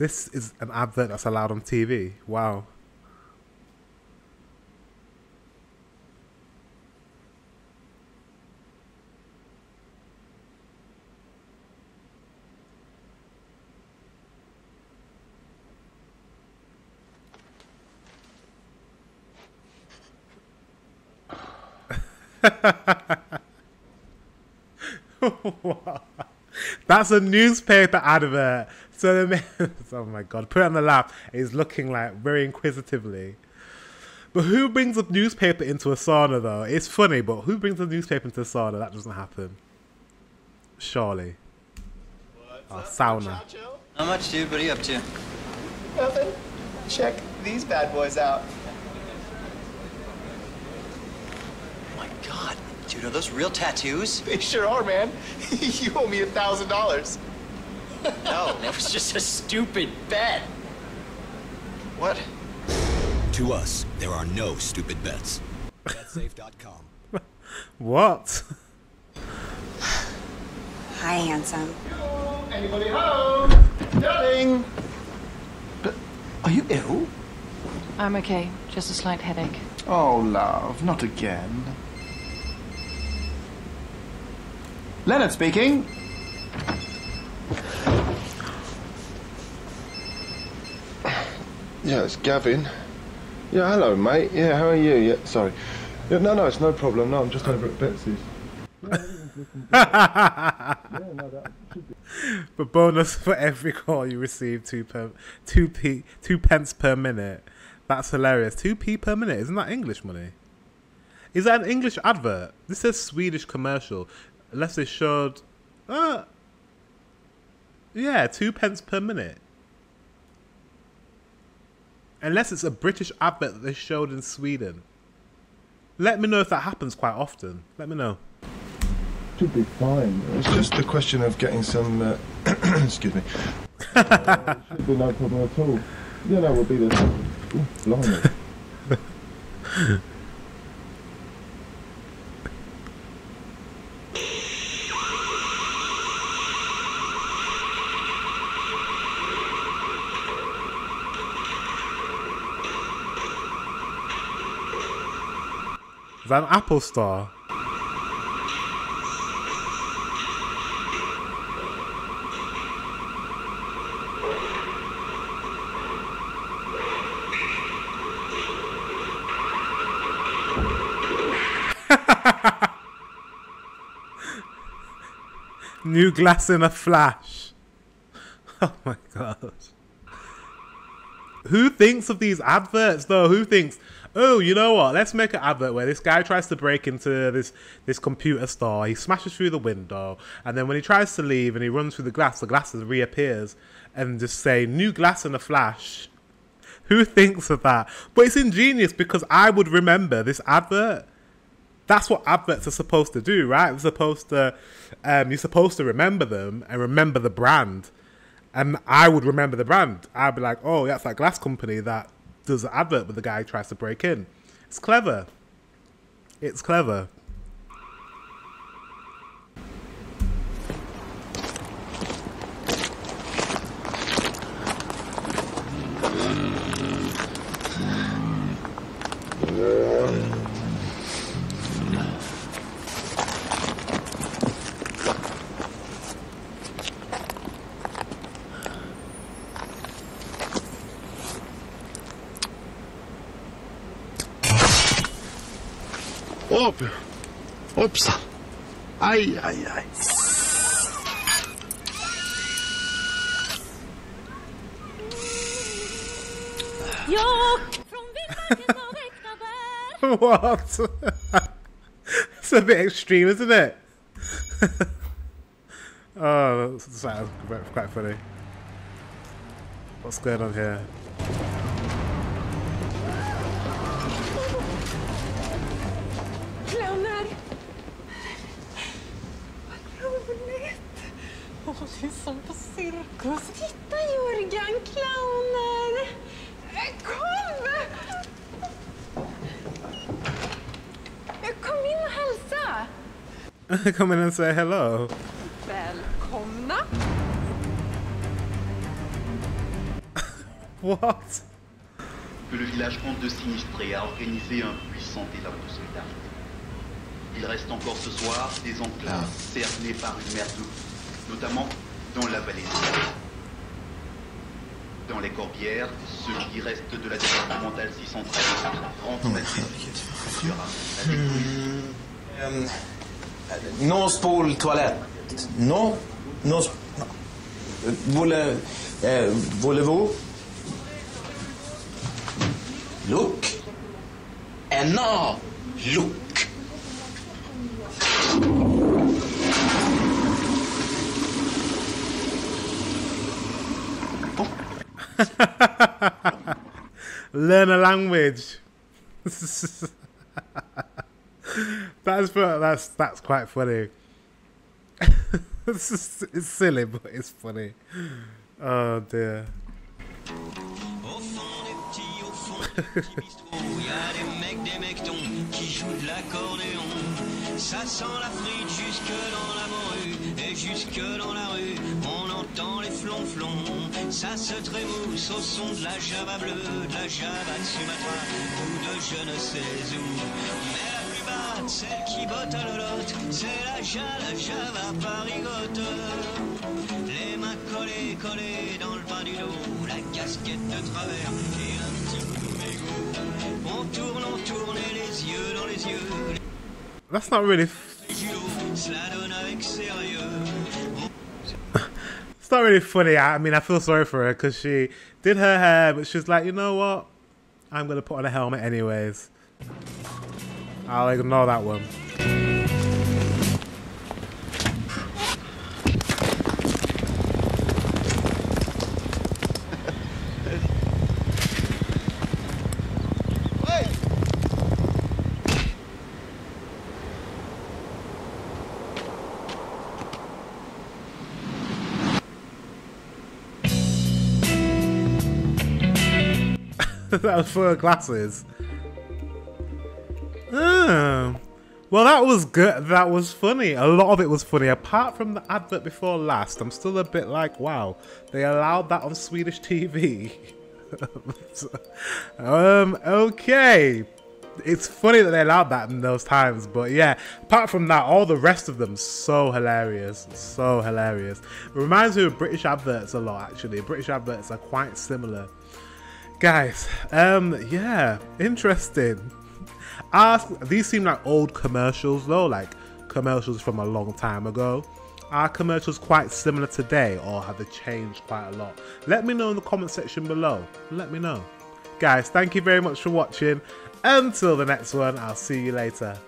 This is an advert that's allowed on TV. Wow. That's a newspaper advert. So, the man, oh my god, put it on the lap. He's looking like very inquisitively. But who brings a newspaper into a sauna though? It's funny, but who brings a newspaper into a sauna? That doesn't happen. Surely. What's Oh, up, sauna. Chacho? How much, dude? What are you up to? Nothing. Check these bad boys out. Oh my god. Dude, are those real tattoos? They sure are, man. you owe me a thousand dollars. No, that was just a stupid bet. What? To us, there are no stupid bets. BetSafe.com. What? Hi, handsome. Anybody home? Darling. But are you ill? I'm okay. Just a slight headache. Oh, love, not again. Leonard speaking. Yeah, it's Gavin. Yeah, hello, mate. Yeah, how are you? Yeah, sorry. Yeah, no, no, it's no problem. No, I'm just over at Betsy's. But bonus for every call you receive two per two p two pence per minute. That's hilarious. Two p per minute. Isn't that English money? Is that an English advert? This says Swedish commercial. Unless they showed, uh, yeah, two pence per minute. Unless it's a British advert that they showed in Sweden. Let me know if that happens quite often. Let me know. Should be fine. It's just a question of getting some. Uh, excuse me. Uh, should be no problem at all. Yeah, no, we'll be there. Ooh, blimey. That an Apple Star? New glass in a flash. Oh my god. Who thinks of these adverts though? Who thinks, oh, you know what? Let's make an advert where this guy tries to break into this this computer store. He smashes through the window, and then when he tries to leave and he runs through the glass, the glass reappears, and just say new glass in a flash. Who thinks of that? But it's ingenious because I would remember this advert. That's what adverts are supposed to do, right? They're supposed to, um, you're supposed to remember them and remember the brand. And I would remember the brand. I'd be like, oh, that's that glass company that does an advert where the guy tries to break in. It's clever. It's clever. Op! Hoppsan! Aj, aj, aj. Jag från vildmarken av äkta bär what? it's a bit extreme, isn't it? oh, that's, that's quite- quite funny. What's going on here? Det är som på cirkus. Titta Jörgen, clowner! Kom! Kom in och hälsa! Come in and say hello. Välkomna! What? que le village compte de sinistrés a organisé un puissant élan de solidarité. Il reste encore ce soir des enclaves cernées par une mer de boue, notamment dans la vallée dans les Corbières, ce qui reste de la départementale 613 remplacé Non spoltoilette. Non. Non. Voulez-vous? Look. Look. Learn a language. that's that's that's quite funny. it's, just- it's silly, but it's funny. Oh dear. Ça sent la frite jusque dans la morue et jusque dans la rue. On entend les flonflons, ça se trémousse au son de la java bleue, de la java de Sumatra ou de je ne sais où. Mais la plus batte, celle qui botte à l'olotte, c'est la java, java parigote. Les mains collées, collées dans le bas du dos, la casquette de travers et un petit coup de mégot. On tourne, on tourne et les yeux dans les yeux, That's not really. It's not really funny. I I mean, I feel sorry for her because she did her hair, but she's like, you know what? I'm gonna put on a helmet anyways. I'll ignore that one. that was for her glasses. Oh. Well, that was good. That was funny. A lot of it was funny. Apart from the advert before last, I'm still a bit like, wow, they allowed that on Swedish TV. um, okay. It's funny that they allowed that in those times, but yeah, apart from that, all the rest of them so hilarious. So hilarious. reminds me of British adverts a lot, actually. British adverts are quite similar. Guys, um, yeah, interesting. Ask these seem like old commercials though, like commercials from a long time ago. Are commercials quite similar today, or have they changed quite a lot? Let me know in the comment section below. Let me know. Guys, thank you very much for watching. Until the next one, I'll see you later.